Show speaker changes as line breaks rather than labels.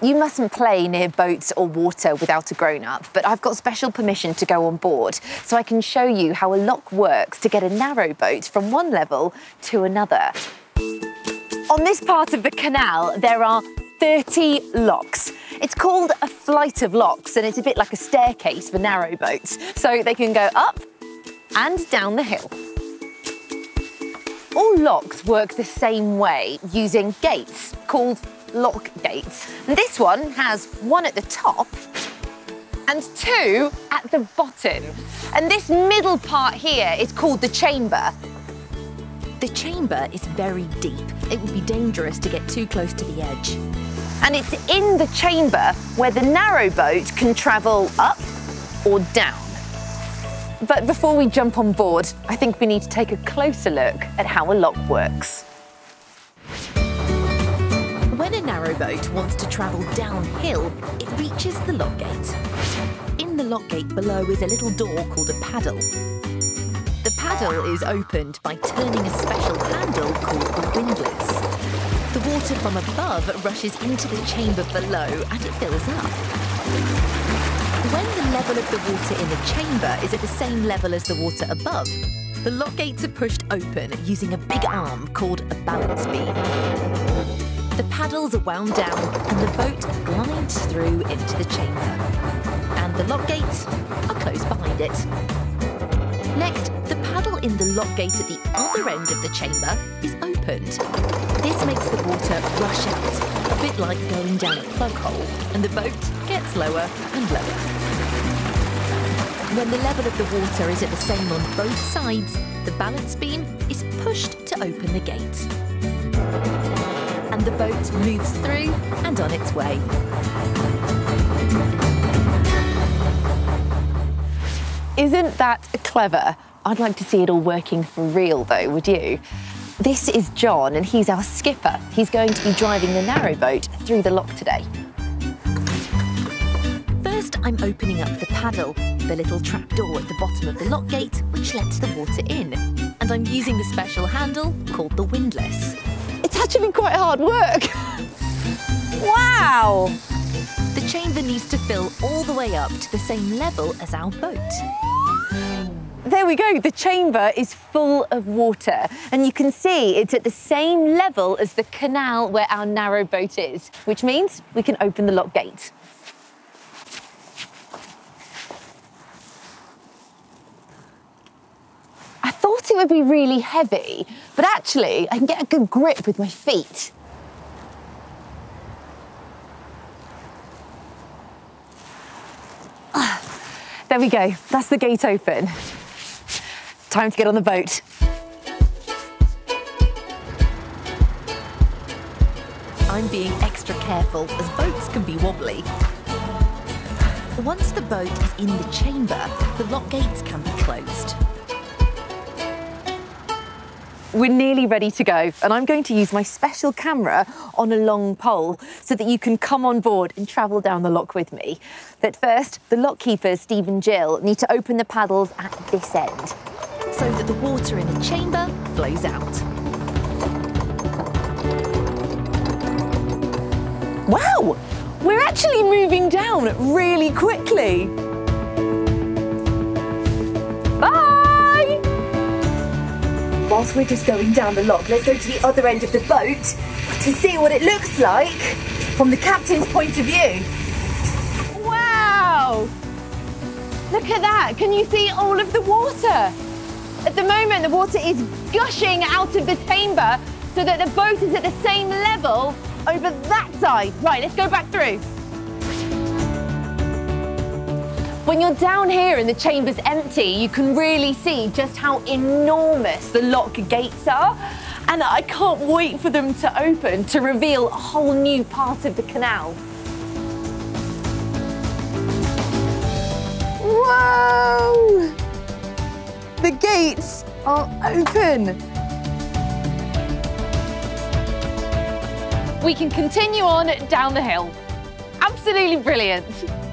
You mustn't play near boats or water without a grown-up, but I've got special permission to go on board, so I can show you how a lock works to get a narrow boat from one level to another. On this part of the canal, there are 30 locks. It's called a flight of locks, and it's a bit like a staircase for narrow boats, so they can go up and down the hill. All locks work the same way using gates called lock gates. And this one has one at the top and two at the bottom. And this middle part here is called the chamber.
The chamber is very deep. It would be dangerous to get too close to the edge.
And it's in the chamber where the narrow boat can travel up or down. But before we jump on board, I think we need to take a closer look at how a lock works.
When a narrowboat wants to travel downhill, it reaches the lock gate. In the lock gate below is a little door called a paddle. The paddle is opened by turning a special handle called the windlass. The water from above rushes into the chamber below and it fills up. When the level of the water in the chamber is at the same level as the water above, the lock gates are pushed open using a big arm called a balance beam. The paddles are wound down and the boat glides through into the chamber. And the lock gates are closed behind it. Next, the paddle in the lock gate at the other end of the chamber is opened. This makes the water rush out, a bit like going down a plug hole, and the boat gets lower and lower. When the level of the water is at the same on both sides, the balance beam is pushed to open the gate and the boat moves through and on its way.
Isn't that clever? I'd like to see it all working for real though, would you? This is John and he's our skipper. He's going to be driving the narrowboat through the lock today.
First, I'm opening up the paddle, the little trap door at the bottom of the lock gate, which lets the water in. And I'm using the special handle called the windlass.
It's actually quite hard work. wow!
The chamber needs to fill all the way up to the same level as our boat.
There we go, the chamber is full of water and you can see it's at the same level as the canal where our narrow boat is, which means we can open the lock gate. I thought it would be really heavy, but actually I can get a good grip with my feet. There we go, that's the gate open. Time to get on the boat.
I'm being extra careful as boats can be wobbly. Once the boat is in the chamber, the lock gates can be closed.
We're nearly ready to go and I'm going to use my special camera on a long pole so that you can come on board and travel down the lock with me. But first, the lock keepers, Steve and Jill, need to open the paddles at this end.
So that the water in the chamber flows out.
Wow! We're actually moving down really quickly. Whilst we're just going down the lock, let's go to the other end of the boat to see what it looks like from the captain's point of view. Wow! Look at that. Can you see all of the water? At the moment, the water is gushing out of the chamber so that the boat is at the same level over that side. Right, let's go back through. When you're down here and the chamber's empty, you can really see just how enormous the lock gates are. And I can't wait for them to open to reveal a whole new part of the canal. Whoa! The gates are open. We can continue on down the hill. Absolutely brilliant.